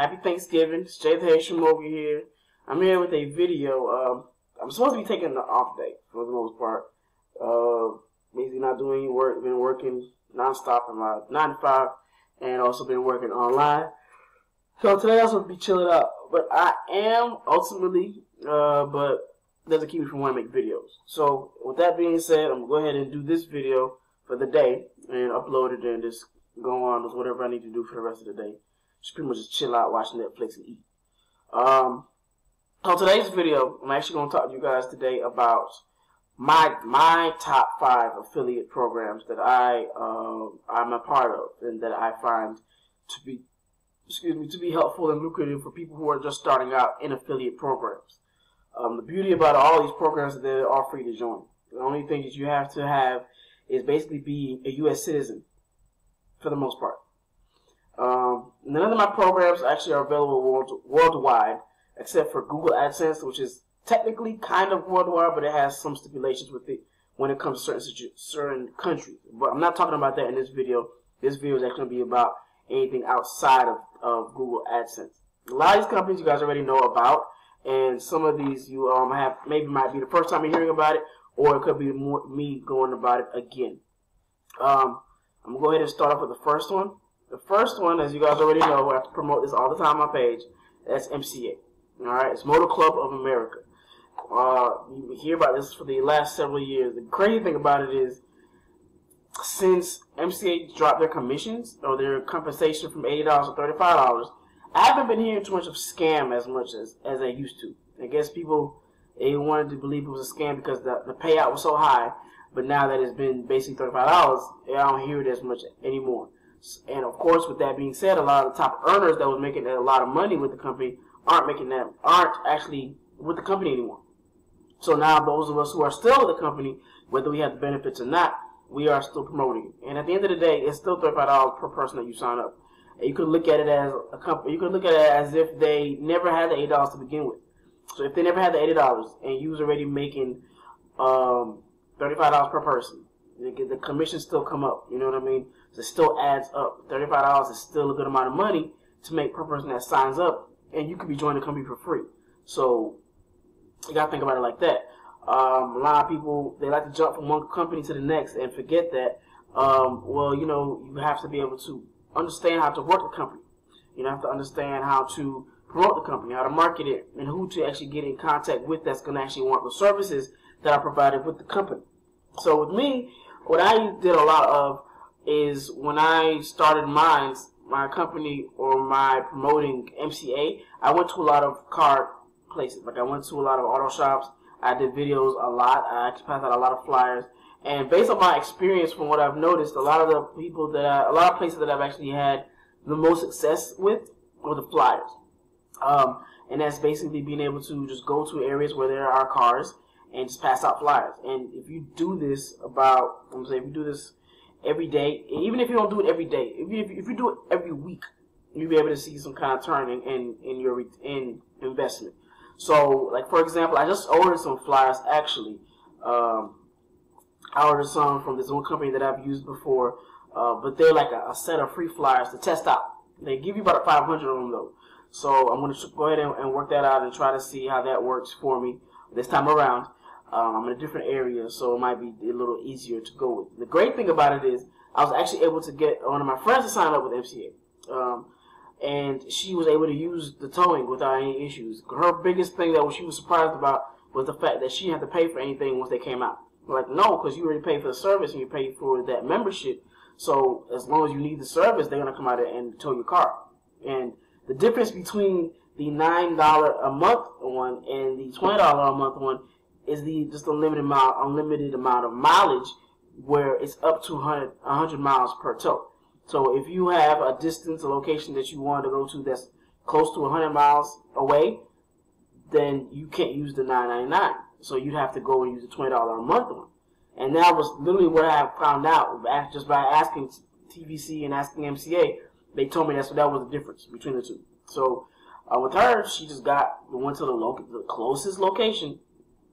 Happy Thanksgiving. Jay the Haitian over here. I'm here with a video. Um, I'm supposed to be taking an off day for the most part. Uh, basically not doing any work. Been working nonstop in my 9 to 5 and also been working online. So today I'm supposed to be chilling out. But I am ultimately, uh, but doesn't keep me from wanting to make videos. So with that being said, I'm to go ahead and do this video for the day and upload it and just go on with whatever I need to do for the rest of the day. Just pretty much just chill out, watch Netflix, and eat. Um, on today's video, I'm actually going to talk to you guys today about my my top five affiliate programs that I uh, I'm a part of and that I find to be excuse me to be helpful and lucrative for people who are just starting out in affiliate programs. Um, the beauty about all these programs is they're all free to join. The only thing that you have to have is basically be a U.S. citizen for the most part. None of my programs actually are available world, worldwide, except for Google AdSense, which is technically kind of worldwide, but it has some stipulations with it when it comes to certain certain countries. But I'm not talking about that in this video. This video is actually going to be about anything outside of, of Google AdSense. A lot of these companies you guys already know about, and some of these you um have maybe might be the first time you're hearing about it, or it could be more, me going about it again. Um, I'm gonna go ahead and start off with the first one. The first one, as you guys already know, I have to promote this all the time on my page. That's MCA. All right, it's Motor Club of America. Uh, you hear about this for the last several years. The crazy thing about it is, since MCA dropped their commissions or their compensation from eighty dollars to thirty-five dollars, I haven't been hearing too much of scam as much as as I used to. I guess people they wanted to believe it was a scam because the the payout was so high but now that it's been basically thirty-five dollars, I don't hear it as much anymore. And of course, with that being said, a lot of the top earners that was making a lot of money with the company aren't making that aren't actually with the company anymore. So now those of us who are still with the company, whether we have the benefits or not, we are still promoting it. And at the end of the day, it's still thirty-five dollars per person that you sign up. You could look at it as a company. You could look at it as if they never had the eight dollars to begin with. So if they never had the eighty dollars and you was already making um, Thirty-five dollars per person. The, commissions still come up. You know what I mean? So it still adds up. Thirty-five dollars is still a good amount of money to make per person that signs up, and you could be joining the company for free. So you gotta think about it like that. Um, a lot of people they like to jump from one company to the next and forget that. Um, well, you know, you have to be able to understand how to work the company. You have to understand how to promote the company, how to market it, and who to actually get in contact with that's going to actually want the services that are provided with the company. So with me, what I did a lot of is when I started Minds, my company or my promoting MCA, I went to a lot of car places. Like I went to a lot of auto shops. I did videos a lot. I actually passed out a lot of flyers. And based on my experience, from what I've noticed, a lot of the people that I, a lot of places that I've actually had the most success with were the flyers. Um, and that's basically being able to just go to areas where there are cars and just pass out flyers. And if you do this about, I'm saying, if you do this every day, even if you don't do it every day, if you, if you do it every week, you'll be able to see some kind of turn in, in, in your in investment. So, like for example, I just ordered some flyers. Actually, um, I ordered some from this one company that I've used before, uh, but they're like a, a, set of free flyers to test out. They give you about 500 of them though. So I'm going to go ahead and, and work that out and try to see how that works for me this time around. Um, I'm in a different area, so it might be a little easier to go with. The great thing about it is I was actually able to get one of my friends to sign up with MCA. Um, and she was able to use the towing without any issues. Her biggest thing that she was surprised about was the fact that she didn't to pay for anything once they came out. like, no, because you already paid for the service and you paid for that membership. So as long as you need the service, they're gonna come out and tow your car. And the difference between the nine dollar a month one and the twenty dollar a month one is the just unlimited amount unlimited amount of mileage where it's up to 100, 100 miles per tow. So if you have a distance, a location that you want to go to that's close to 100 miles away, then you can't use the 9.99. So you'd have to go and use the $20 a month one. And that was literally what I found out just by asking TBC and asking MCA. They told me that's that was the difference between the two. So uh, with her, she just got went to the, lo- the closest location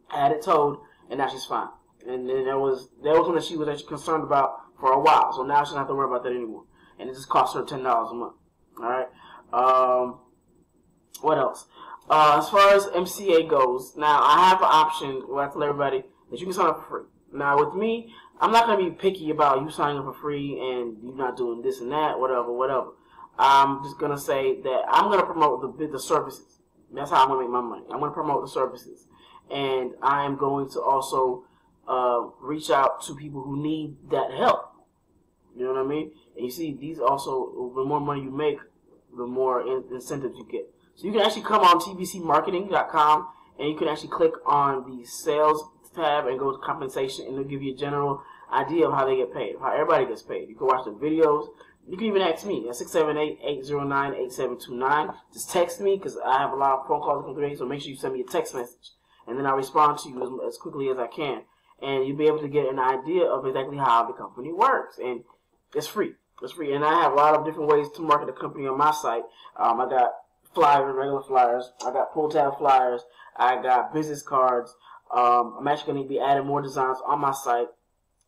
had it towed, and now she's fine. And then that was that was that she was actually concerned about for a while. So now she doesn't have to worry about that anymore. And it just cost her ten dollars a month. All right. Um, what else? Uh, as far as MCA goes, now I have an option. Well, I tell everybody that you can sign up for free. Now with me, I'm not gonna be picky about you signing up for free and you not doing this and that, whatever, whatever. I'm just gonna say that I'm gonna promote the the services. That's how I'm gonna make my money. I'm gonna promote the services, and I am going to also uh, reach out to people who need that help. You know what I mean? And you see, these also, the more money you make, the more in- incentives you get. So you can actually come on tbcmarketing.com and you can actually click on the sales tab and go to compensation and it'll give you a general idea of how they get paid, how everybody gets paid. You can watch the videos. You can even ask me at 678-809-8729. Just text me because I have a lot of phone calls come through, so make sure you send me a text message. And then I'll respond to you as, as quickly as I can. And you'll be able to get an idea of exactly how the company works. And it's free. It's free. And I have a lot of different ways to market the company on my site. Um, I got flyers, regular flyers. I got pull tab flyers. I got business cards. Um, I'm actually going to be adding more designs on my site.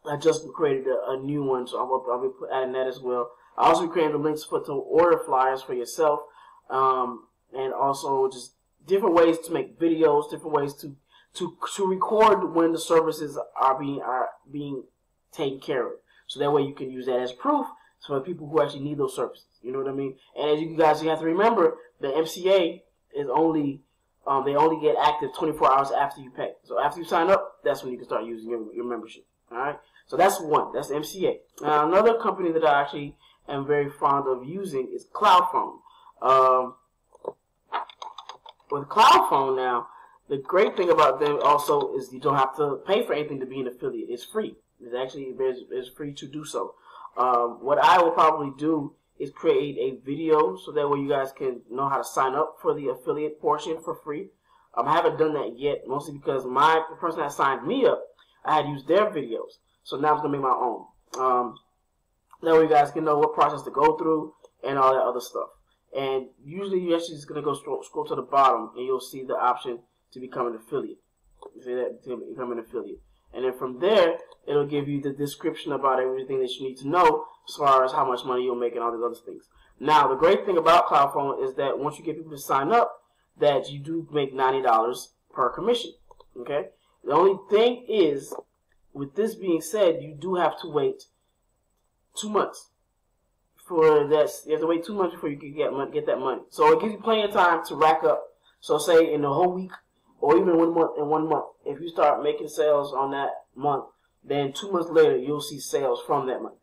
I just created a, a new one, so I'll, I'll, be adding that as well. I also created the links for to order flyers for yourself, um, and also just different ways to make videos, different ways to to to record when the services are being are being taken care of. So that way you can use that as proof for people who actually need those services. You know what I mean? And as you guys you have to remember, the MCA is only um, they only get active 24 hours after you pay. So after you sign up, that's when you can start using your, your membership. All right. So that's one. That's MCA. Now another company that I actually am very fond of using is CloudPhone. Um, with Cloud Phone now, the great thing about them also is you don't have to pay for anything to be an affiliate. It's free. It's actually it's, free to do so. Um, what I will probably do is create a video so that way you guys can know how to sign up for the affiliate portion for free. Um, I haven't done that yet, mostly because my the person that signed me up, I had used their videos. So now I'm gonna make my own. Um, that way you guys can know what process to go through and all that other stuff. And usually you're actually just gonna go scroll, scroll to the bottom and you'll see the option to become an affiliate. You see that to become an affiliate. And then from there, it'll give you the description about everything that you need to know as far as how much money you'll make and all these other things. Now, the great thing about CloudPhone is that once you get people to sign up, that you do make $90 per commission. Okay? The only thing is, with this being said, you do have to wait two months for this. You have to wait two months before you can get money, get that money. So it gives you plenty of time to rack up. So say in the whole week, or even one month in one month, if you start making sales on that month, then two months later you'll see sales from that month.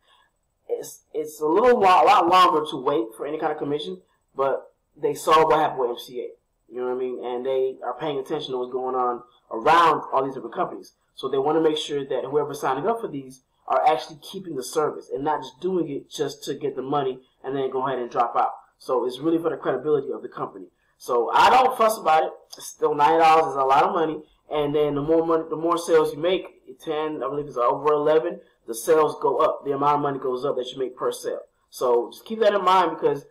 It's it's a little while, a lot longer to wait for any kind of commission, but they saw what happened with MCA. You know what I mean? And they are paying attention to what's going on around all these different companies. So they want to make sure that whoever's signing up for these are actually keeping the service and not just doing it just to get the money and then go ahead and drop out. So it's really for the credibility of the company. So I don't fuss about it. Still nine dollars is a lot of money, and then the more money, the more sales you make, ten, I believe it's over eleven, the sales go up. The amount of money goes up that you make per sale. So just keep that in mind because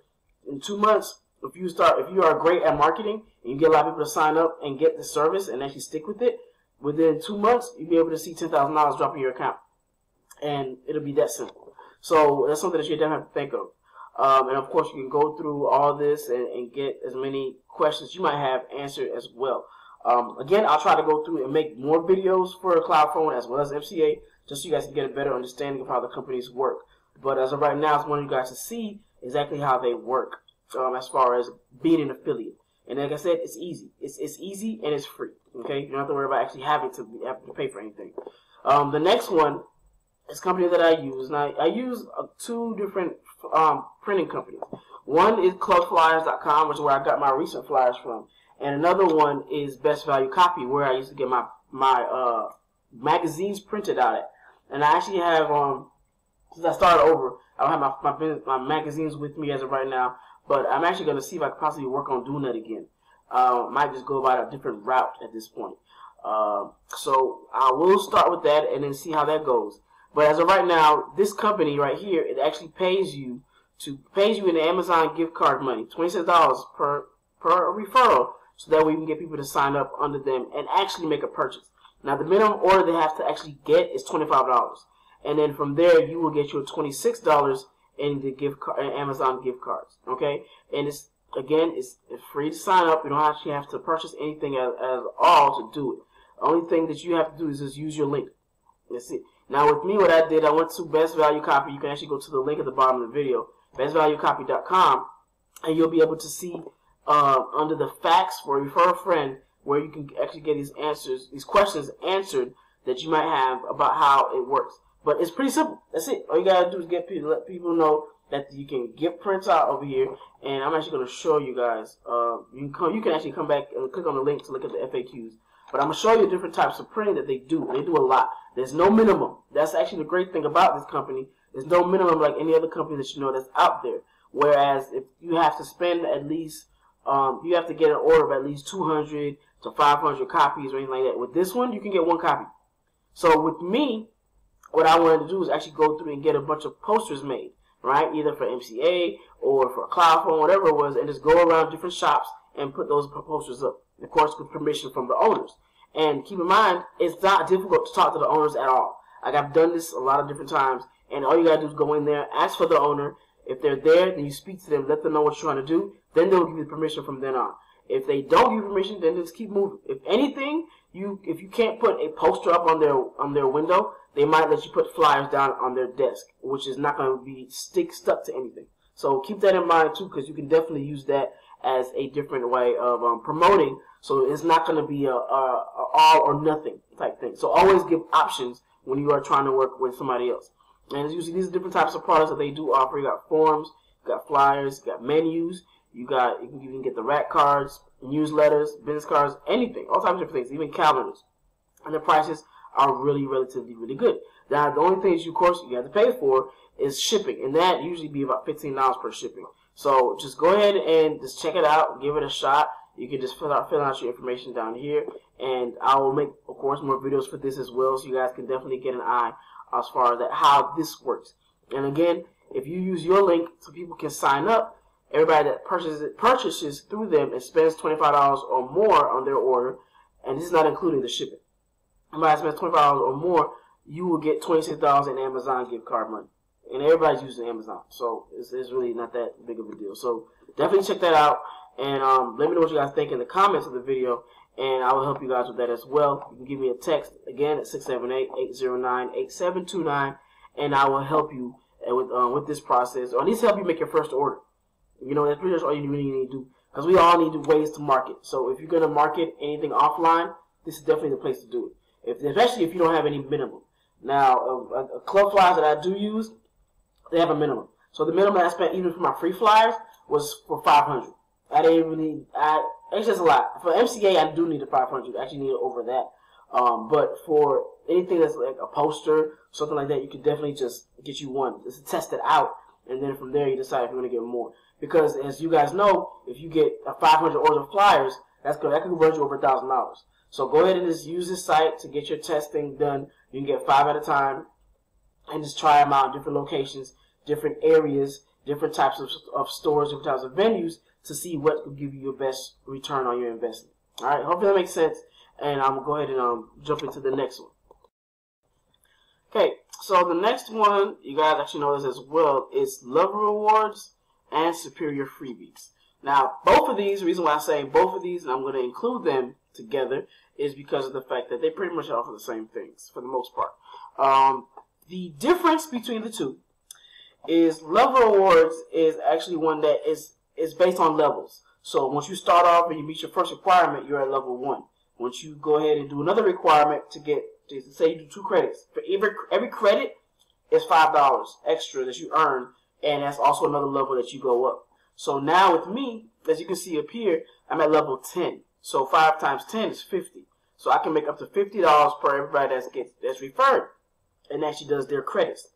in two months, if you start, if you are great at marketing and you get a lot of people to sign up and get the service and actually stick with it, within two months you'll be able to see ten thousand dollars drop in your account, and it'll be that simple. So that's something that you definitely have to think of. Um, and of course, you can go through all this and, and, get as many questions you might have answered as well. Um, again, I'll try to go through and make more videos for CloudPhone as well as MCA, just so you guys can get a better understanding of how the companies work. But as of right now, I just want you guys to see exactly how they work um, as far as being an affiliate. And like I said, it's easy. It's it's easy and it's free. Okay, you don't have to worry about actually having to having to pay for anything. Um, the next one is company that I use. Now I use uh, two different um, printing companies. One is clubflyers.com, which is where I got my recent flyers from. And another one is Best Value Copy, where I used to get my my uh, magazines printed out at. And I actually have, um, since I started over, I don't have my, my, my magazines with me as of right now, but I'm actually going to see if I can possibly work on doing that again. Uh, might just go about a different route at this point. Uh, so I will start with that and then see how that goes. But as of right now, this company right here, it actually pays you to pays you in the Amazon gift card money, twenty six dollars per per referral, so that way we can get people to sign up under them and actually make a purchase. Now the minimum order they have to actually get is twenty five dollars, and then from there you will get your twenty six dollars in the gift card, Amazon gift cards. Okay, and it's Again, it's, it's free to sign up. You don't actually have to purchase anything at, at all to do it. The only thing that you have to do is just use your link. That's it. Now with me, what I did, I went to Best Value Copy. You can actually go to the link at the bottom of the video, bestvaluecopy.com, and you'll be able to see uh, under the facts for refer a friend where you can actually get these answers, these questions answered that you might have about how it works. But it's pretty simple. That's it. All you gotta do is get people, let people know that you can get prints out over here, and I'm actually gonna show you guys. Uh, you can come, you can actually come back and click on the link to look at the FAQs. But I'm gonna show you different types of printing that they do. They do a lot. There's no minimum. That's actually the great thing about this company. There's no minimum like any other company that you know that's out there. Whereas if you have to spend at least, um, you have to get an order of at least 200 to 500 copies or anything like that. With this one, you can get one copy. So with me, what I wanted to do is actually go through and get a bunch of posters made, right? Either for MCA or for cloud phone, whatever it was, and just go around different shops and put those posters up. Of course, with permission from the owners. And keep in mind, it's not difficult to talk to the owners at all. Like I've done this a lot of different times, and all you gotta do is go in there, ask for the owner. If they're there, then you speak to them, let them know what you're trying to do. Then they'll give you permission from then on. If they don't give you permission, then just keep moving. If anything, you if you can't put a poster up on their on their window, they might let you put flyers down on their desk, which is not going to be stick stuck to anything. So keep that in mind too, because you can definitely use that as a different way of um, promoting. So it's not going to be a, a, a, all or nothing type thing. So always give options when you are trying to work with somebody else. And usually these are different types of products that they do offer. You got forms, you got flyers, you got menus, you got you can even get the rack cards, newsletters, business cards, anything, all types of things, even calendars. And the prices are really relatively really good. Now the only things you of course you have to pay for is shipping, and that usually be about fifteen dollars per shipping. So just go ahead and just check it out, give it a shot. You can just fill out fill out your information down here, and I will make of course more videos for this as well, so you guys can definitely get an eye as far as that how this works. And again, if you use your link so people can sign up, everybody that purchases purchases through them and spends twenty five dollars or more on their order, and this is not including the shipping somebody spends twenty five dollars or more, you will get twenty six dollars in Amazon gift card money. And everybody's using Amazon, so it's, it's really not that big of a deal. So definitely check that out, and um, let me know what you guys think in the comments of the video, and I will help you guys with that as well. You can give me a text again at 678-809-8729, and I will help you with um, with this process, or at least help you make your first order. You know, that's pretty much all you really need to do, because we all need ways to market. So if you're gonna market anything offline, this is definitely the place to do it. If, especially if you don't have any minimum. Now, club flyers that I do use, they have a minimum. So the minimum I spent even for my free flyers was for 500. I didn't really, I, it's just a lot. For MCA, I do need a 500. I actually need it over that. Um, but for anything that's like a poster, something like that, you can definitely just get you one. Just test it out. And then from there, you decide if you want to get more. Because as you guys know, if you get a 500 order of flyers, that's good. That could convert you over a thousand dollars. So go ahead and just use this site to get your testing done. You can get five at a time and just try them out different locations, different areas, different types of, of stores, different types of venues to see what will give you your best return on your investment. All right, hopefully that makes sense. And I'm gonna go ahead and um, jump into the next one. Okay, so the next one, you guys actually know this as well, is Level Rewards and Superior Freebies. Now, both of these, the reason why I say both of these, and I'm going to include them together, is because of the fact that they pretty much offer the same things for the most part. Um, the difference between the two is level rewards is actually one that is is based on levels. So once you start off and you meet your first requirement, you're at level one. Once you go ahead and do another requirement to get, to say you do two credits, for every every credit is five dollars extra that you earn, and that's also another level that you go up. So now with me, as you can see up here, I'm at level 10. So 5 times 10 is 50. So I can make up to $50 per everybody that's gets that's referred and actually does their credits.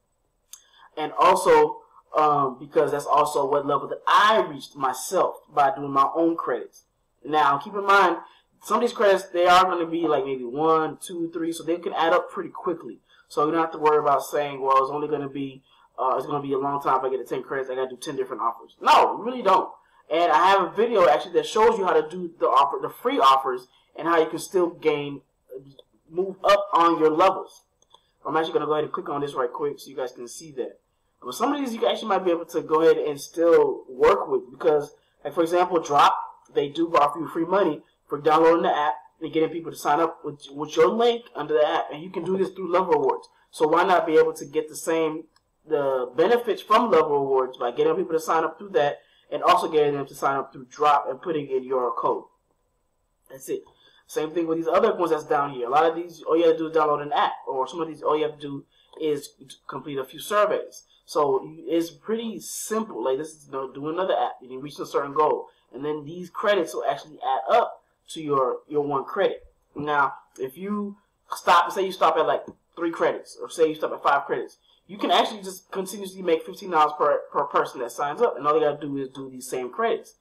And also, um, because that's also what level that I reached myself by doing my own credits. Now, keep in mind, some of these credits, they are going to be like maybe one, two, three, so they can add up pretty quickly. So you don't have to worry about saying, well, it's only going to be uh, it's going to be a long time if I get the 10 credits. I got to do 10 different offers. No, you really don't. And I have a video actually that shows you how to do the offer, the free offers, and how you can still gain, move up on your levels. I'm actually going to go ahead and click on this right quick so you guys can see that. But some of these you actually might be able to go ahead and still work with because Like for example, Drop they do offer you free money for downloading the app and getting people to sign up with with your link under the app, and you can do this through Level Rewards. So why not be able to get the same the benefits from Level Rewards by getting people to sign up through that, and also getting them to sign up through Drop and putting in your code. That's it. Same thing with these other ones that's down here. A lot of these, all you have to do is download an app, or some of these, all you have to do is complete a few surveys. So it's pretty simple. Like this is you know, do another app. You reach a certain goal, and then these credits will actually add up to your your one credit. Now, if you stop, say you stop at like three credits, or say you stop at five credits, you can actually just continuously make fifteen dollars per per person that signs up, and all you gotta do is do these same credits.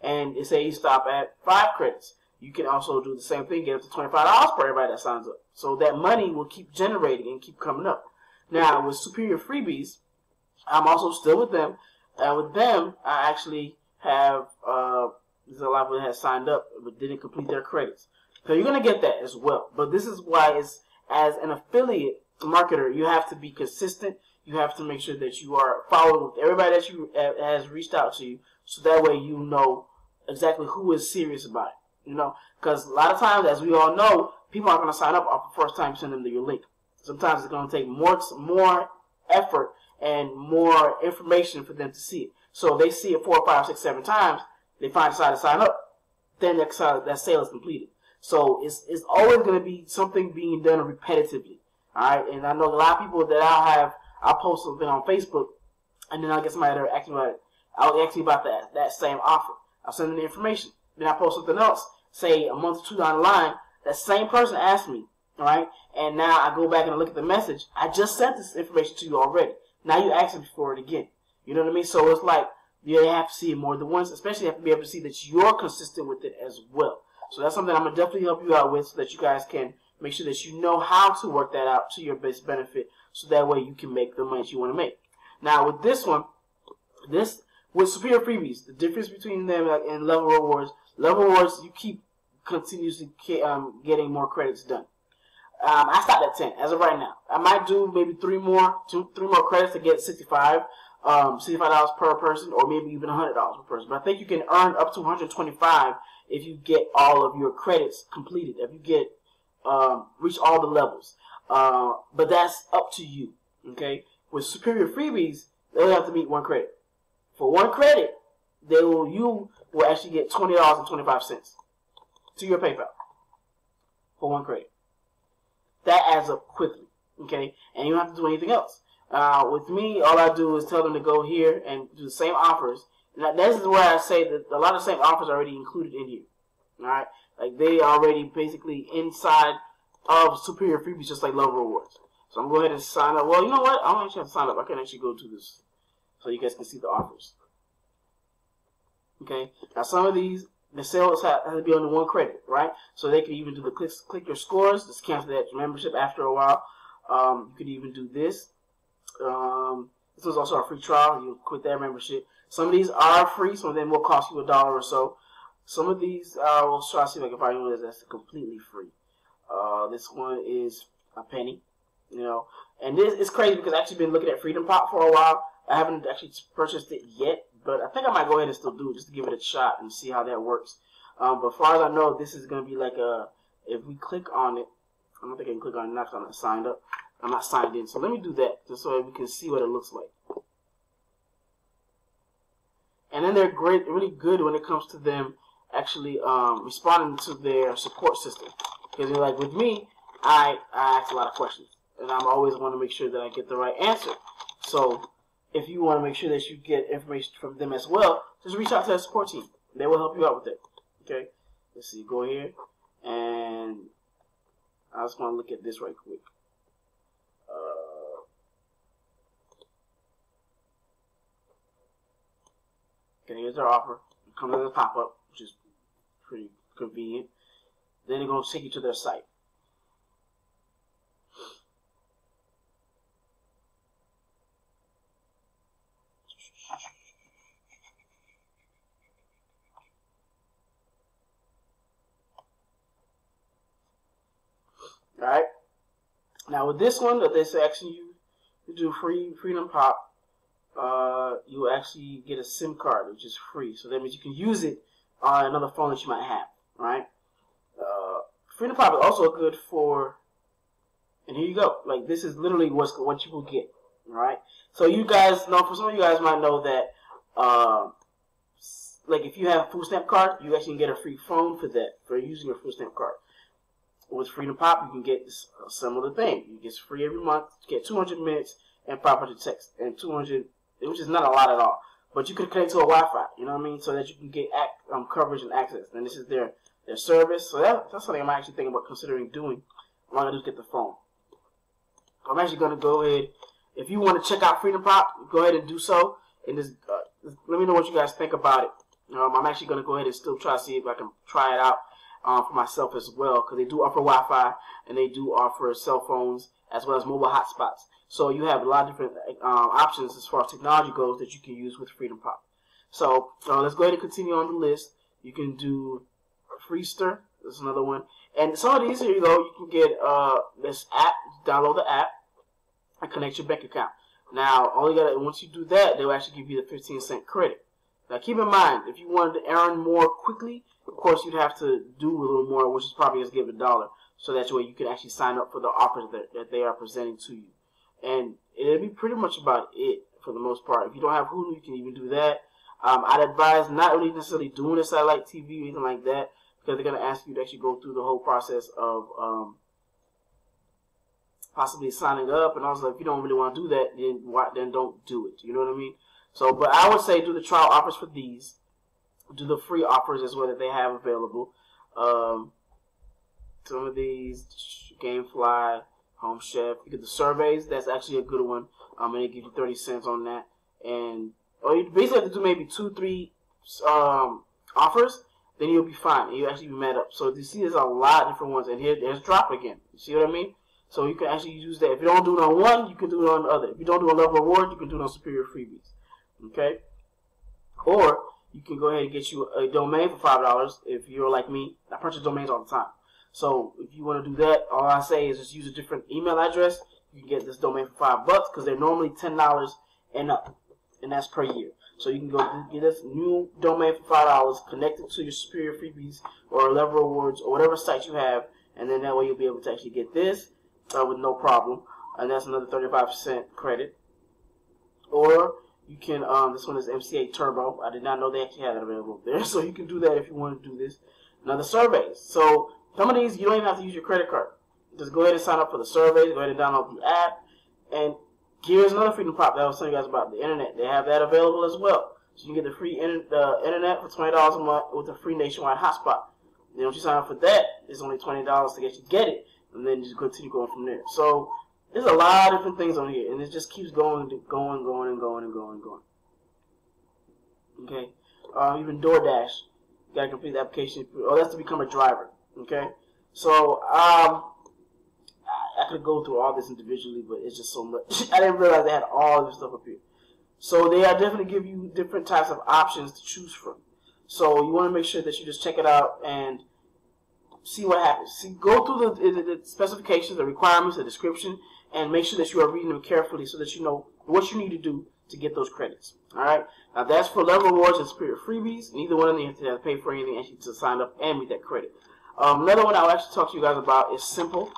And say you stop at five credits, you can also do the same thing, get up to twenty five dollars per everybody that signs up. So that money will keep generating and keep coming up. Now with Superior Freebies, I'm also still with them. And with them, I actually have uh, there's a lot of people that signed up but didn't complete their credits. So you're gonna get that as well. But this is why it's as an affiliate marketer, you have to be consistent. You have to make sure that you are following with everybody that you uh, has reached out to you, so that way you know exactly who is serious about it. You know, because a lot of times, as we all know, people aren't going to sign up off the first time you send them to your link. Sometimes it's going to take more more effort and more information for them to see it. So they see it four, five, six, seven times. They find decide to sign up. Then that, that sale is completed. So it's it's always going to be something being done repetitively. All right, and I know a lot of people that I'll have. I'll post something on Facebook, and then I'll get somebody to ask me about it. I'll ask you about that that same offer. I'll send them the information. Then I post something else. Say a month or two down the line, that same person asked me, all right, and now I go back and I look at the message. I just sent this information to you already. Now you're asking for it again. You know what I mean? So it's like you have to see it more than once, especially you have to be able to see that you're consistent with it as well. So that's something I'm gonna definitely help you out with so that you guys can make sure that you know how to work that out to your best benefit so that way you can make the money you want to make. Now with this one, this with superior freebies, the difference between them and level rewards, level rewards you keep continuously um, getting more credits done. Um, I stopped at 10 as of right now. I might do maybe three more, two, three more credits to get 65, um, $65 per person, or maybe even $100 per person. But I think you can earn up to 125 if you get all of your credits completed, if you get, um, reach all the levels. Uh, but that's up to you, okay? With Superior Freebies, they only have to meet one credit. For one credit, they will, you will actually get $20.25 to your PayPal for one credit. That adds up quickly. Okay, and you don't have to do anything else. Uh, with me, all I do is tell them to go here and do the same offers. And this is where I say that a lot of the same offers are already included in here. All right, like they already basically inside of superior freebies, just like level rewards. So I'm going ahead and sign up. Well, you know what? I don't actually have to sign up. I can actually go to this so you guys can see the offers. Okay. Now some of these the sales have, to be under one credit, right? So they can even do the click, click your scores, just cancel that membership after a while. Um, you could even do this. Um, this was also a free trial. You quit that membership. Some of these are free. Some of them will cost you a dollar or so. Some of these, uh, we'll try to see if I can find one that's completely free. Uh, this one is a penny, you know. And this is crazy because I've actually been looking at Freedom Pop for a while. I haven't actually purchased it yet, but I think I might go ahead and still do it just to give it a shot and see how that works. Um, but as far as I know, this is going to be like a, if we click on it, I don't think I can click on it now I'm not signed up. I'm not signed in. So let me do that just so we can see what it looks like. And then they're great, really good when it comes to them actually um, responding to their support system. Because like with me, I, I ask a lot of questions. And I'm always want to make sure that I get the right answer. So if you want to make sure that you get information from them as well, just reach out to the support team. They will help you out with it. Okay? Let's see. Go here. And I just want to look at this right quick. Uh, okay, here's our offer. It comes as a pop-up, which is pretty convenient. Then going to take you to their site. Alright? Now with this one, say actually you, you do free freedom pop, uh, you actually get a SIM card, which is free. So that means you can use it on another phone that you might have, right? Uh, Freedom Pop is also good for, and here you go. Like this is literally what's what you will get, right? So you guys know, for some of you guys might know that, uh, like if you have a food stamp card, you actually get a free phone for that for using your food stamp card. With Freedom Pop, you can get a similar thing. You get free every month. Get 200 minutes and 500 text and 200 which is not a lot at all. But you could connect to a Wi-Fi, you know what I mean, so that you can get act, um, coverage and access. And this is their their service. So that, that's something I'm actually thinking about considering doing. I'm gonna just get the phone. I'm actually gonna go ahead. If you want to check out Freedom Pop, go ahead and do so. And just uh, let me know what you guys think about it. Um, I'm actually gonna go ahead and still try to see if I can try it out um, for myself as well because they do offer Wi-Fi and they do offer cell phones as well as mobile hotspots. So you have a lot of different um, options as far as technology goes that you can use with Freedom Pop. So uh, let's go ahead and continue on the list. You can do Freestr. That's another one. And some of these, you go. You can get uh, this app. Download the app and connect your bank account. Now, all you got to once you do that, they'll actually give you the 15 cent credit. Now, keep in mind, if you wanted to earn more quickly, of course, you'd have to do a little more, which is probably just give a dollar. So that's where you can actually sign up for the offers that, that they are presenting to you and it'll be pretty much about it for the most part. If you don't have Hulu, you can even do that. Um, I'd advise not really necessarily doing a satellite TV or anything like that because they're going to ask you to actually go through the whole process of um, possibly signing up. And also, if you don't really want to do that, then why, then don't do it. You know what I mean? So, but I would say do the trial offers for these. Do the free offers as well that they have available. Um, some of these, GameFly, Home Chef. You get the surveys. That's actually a good one. Um, and they give you 30 cents on that. And or you basically have to do maybe two, three um, offers. Then you'll be fine. And you'll actually be met up. So you see, there's a lot of different ones. And here, there's drop again. You see what I mean? So you can actually use that. If you don't do it on one, you can do it on the other. If you don't do a level reward, you can do it on superior freebies. Okay? Or you can go ahead and get you a domain for five dollars if you're like me. I purchase domains all the time. So if you want to do that, all I say is just use a different email address. You can get this domain for five bucks because they're normally ten dollars and up, and that's per year. So you can go get this new domain for five dollars, connect it to your Superior Freebies or Level Rewards or whatever site you have, and then that way you'll be able to actually get this uh, with no problem, and that's another thirty-five percent credit. Or you can, um, this one is MCA Turbo. I did not know they actually had it available there, so you can do that if you want to do this. Now the surveys. So some of these, you don't even have to use your credit card. Just go ahead and sign up for the surveys. Go ahead and download the app. And here's another freedom pop that I was telling you guys about the internet. They have that available as well. So you can get the free uh, internet for twenty dollars a month with a free nationwide hotspot. Then once you sign up for that, it's only twenty dollars to get you get it, and then just continue going from there. So there's a lot of different things on here, and it just keeps going, going, going, and going, and going, and going. Okay, uh, even DoorDash, you gotta complete the application. Oh, that's to become a driver. Okay, so um, I, I could go through all this individually, but it's just so much. I didn't realize they had all this stuff up here. So they are definitely give you different types of options to choose from. So you want to make sure that you just check it out and see what happens. See, go through the, the, the, specifications, the requirements, the description, and make sure that you are reading them carefully so that you know what you need to do to get those credits. All right. Now that's for level rewards and superior freebies. Neither one of them have to pay for anything actually to sign up and meet that credit. Um, another one I'll actually talk to you guys about is Simple.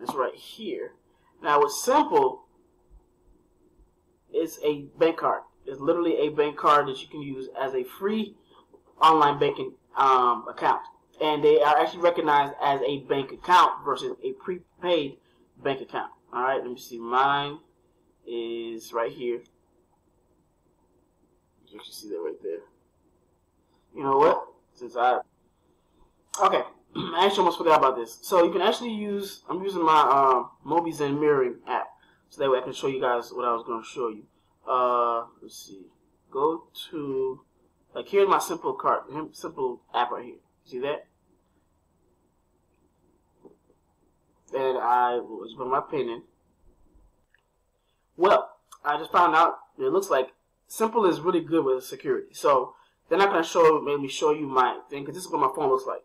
It's right here. Now with Simple, it's a bank card. It's literally a bank card that you can use as a free online banking um, account. And they are actually recognized as a bank account versus a prepaid bank account. Alright, let me see. Mine is right here. You can see that right there. You know what? since I okay, I actually almost forgot about this. So you can actually use I'm using my um, Mobizen mirroring app, so that way I can show you guys what I was going to show you. Uh, let's see. Go to like here's my simple cart, simple app right here. See that? And I was put my pin in. Well, I just found out it looks like Simple is really good with security. So they're not to show maybe show you my thing because this is what my phone looks like.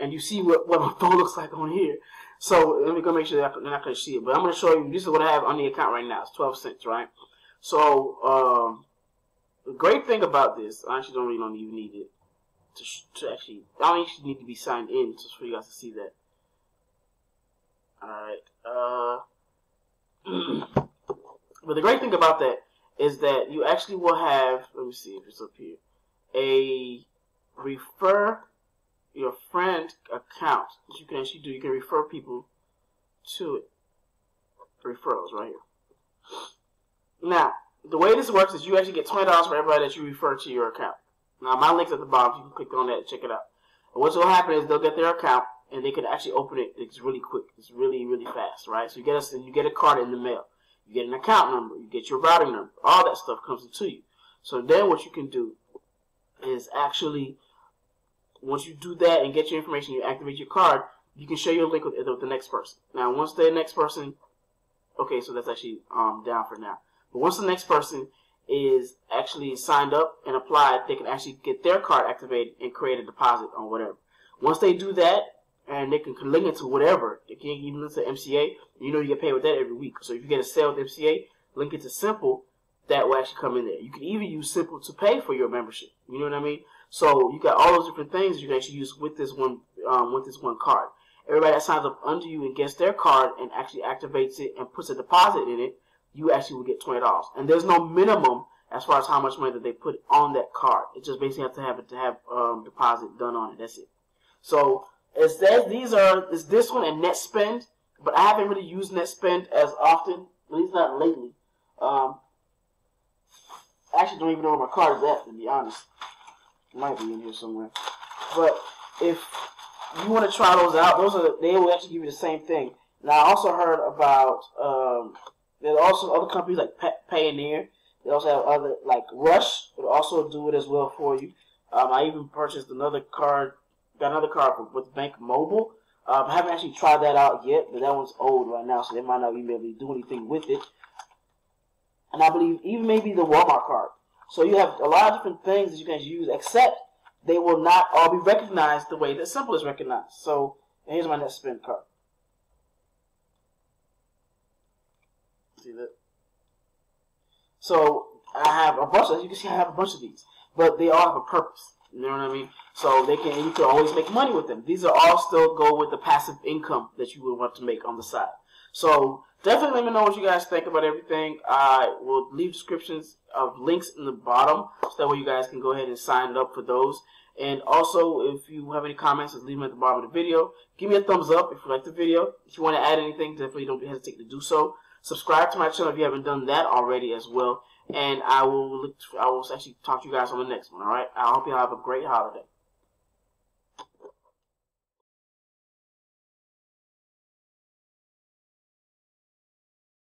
And you see what, what my phone looks like on here. So let me go make sure that they're not to see it. But I'm going to show you. This is what I have on the account right now. It's 12 cents, right? So um, the great thing about this, I actually don't really don't even need it to, to actually. I don't actually need to be signed in just for you guys to see that. All right. Uh, but the great thing about that is that you actually will have. Let me see if it's up here. A refer your friend account that you can actually do. You can refer people to it. Referrals right here. Now, the way this works is you actually get twenty dollars for everybody that you refer to your account. Now, my link's at the bottom. So you can click on that and check it out. And what's to happen is they'll get their account and they can actually open it. It's really quick. It's really really fast, right? So you get a you get a card in the mail. You get an account number. You get your routing number. All that stuff comes to you. So then what you can do is actually once you do that and get your information, you activate your card, you can share your link with, with the next person. Now, once the next person, okay, so that's actually um, down for now. But once the next person is actually signed up and applied, they can actually get their card activated and create a deposit on whatever. Once they do that, and they can link it to whatever, they can even link to MCA. You know you get paid with that every week. So if you get a sale with MCA, link it to Simple, that will actually come in there. You can even use Simple to pay for your membership. You know what I mean? So you got all those different things you can actually use with this one um, with this one card. Everybody that signs up under you and gets their card and actually activates it and puts a deposit in it, you actually will get twenty dollars. And there's no minimum as far as how much money that they put on that card. It just basically have to have to have um, deposit done on it. That's it. So it says these are is this one and NetSpend, but I haven't really used NetSpend as often, at least not lately. Um, I actually don't even know where my card is at, to be honest. It might be in here somewhere. But if you want to try those out, those are they will actually give you the same thing. Now I also heard about um, there's also other companies like Payoneer. They also have other like Rush will also do it as well for you. Um, I even purchased another card, got another card with BankMobile. Um, I haven't actually tried that out yet, but that one's old right now, so they might not even be able to do anything with it. And I believe even maybe the Walmart card. So you have a lot of different things that you can use, except they will not all be recognized the way that Simple is recognized. So here's my NetSpend card. See that? So I have a bunch of, you can see I have a bunch of these, but they all have a purpose. You know what I mean? So they can, you can always make money with them. These are all still go with the passive income that you would want to make on the side. So definitely let me know what you guys think about everything. I will leave descriptions of links in the bottom so that way you guys can go ahead and sign up for those. And also, if you have any comments, just leave them at the bottom of the video. Give me a thumbs up if you like the video. If you want to add anything, definitely don't hesitate to do so. Subscribe to my channel if you haven't done that already as well. And I will. I will actually talk to you guys on the next one. All right. I hope you have a great holiday.